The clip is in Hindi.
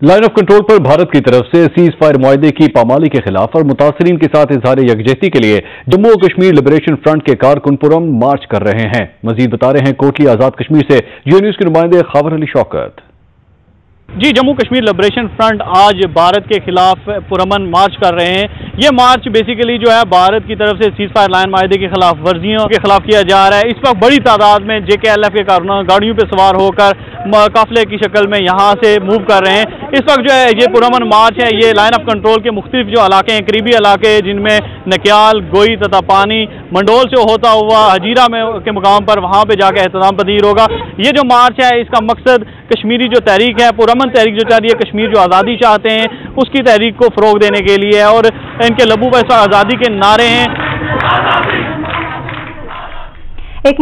लाइन ऑफ़ कंट्रोल पर भारत की तरफ़ से सीज फायर माहदे की पामाली के खिलाफ और मुतासरीन के साथ इजहार यकजहती के लिए जम्मू और कश्मीर लिबरेशन फ्रंट के कारकुनपुरम मार्च कर रहे हैं। मजीद बता रहे हैं, कोटली आज़ाद कश्मीर से जियो न्यूज़ के नुमाइंदे खावर अली शौकत। जी, जम्मू कश्मीर लिबरेशन फ्रंट आज भारत के खिलाफ पुरमन मार्च कर रहे हैं। ये मार्च बेसिकली जो है भारत की तरफ़ से सीज फायर लाइन माहे के खिलाफ वर्जियों के खिलाफ किया जा रहा है। इस वक्त बड़ी तादाद में जे के एल एफ़ के गाड़ियों पर सवार होकर काफिले की शक्ल में यहाँ से मूव कर रहे हैं। इस वक्त जो है ये पुरमन मार्च है, ये लाइन ऑफ़ कंट्रोल के मुख्तलिफ़ जो इलाके हैं, करीबी इलाके हैं जिनमें नकियाल, गोई तथा पानी मंडोल से होता हुआ हजीरा में, के मुकाम पर वहाँ पर जाकर एहतमाम पदीर होगा। ये जो मार्च है, इसका मकसद कश्मीरी जो तहरीक है, पुरमन तहरीक जो चाह रही है, कश्मीर जो आज़ादी चाहते हैं, उसकी तहरीक को फ़रोग देने के लिए है। और इनके लबू पर आज़ादी के नारे हैं। एक